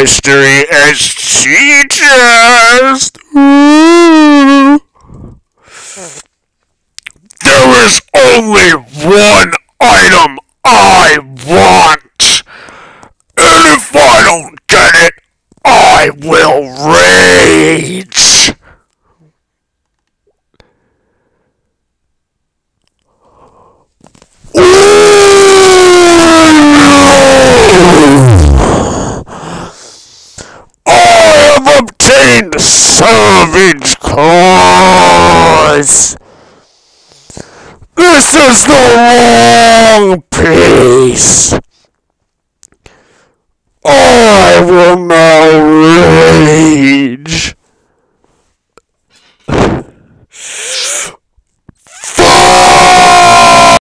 history as she just. There is only one item I want. And if I don't get it, I will rage. Obtained salvage clause. This is the long peace. I will now rage.